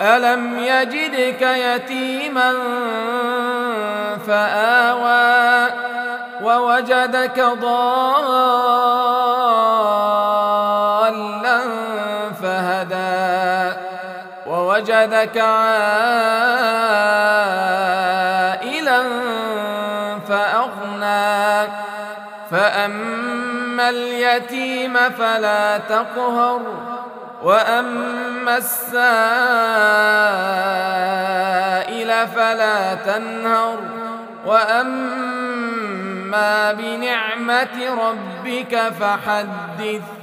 الم يجدك يتيما فاوى ووجدك ضالا فهدى ووجدك عائلا فاغنى فاما اليتيم فلا تقهر واما السائل فلا تنهر واما بنعمه ربك فحدث